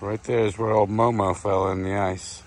Right there is where old Momo fell in the ice.